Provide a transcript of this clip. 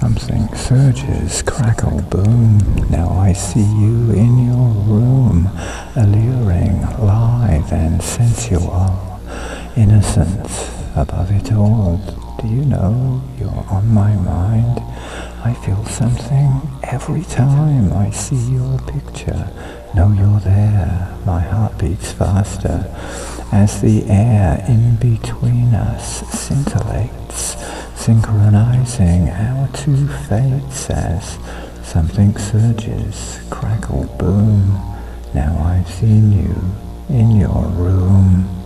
Something surges, crackle, boom. Now I see you in your room, alluring, live and sensual. Innocence above it all. Do you know you're on my mind? I feel something every time I see your picture. Know you're there. My heart beats faster as the air in between us scintillates synchronizing our two fates as something surges, crackle, boom. Now I've seen you in your room.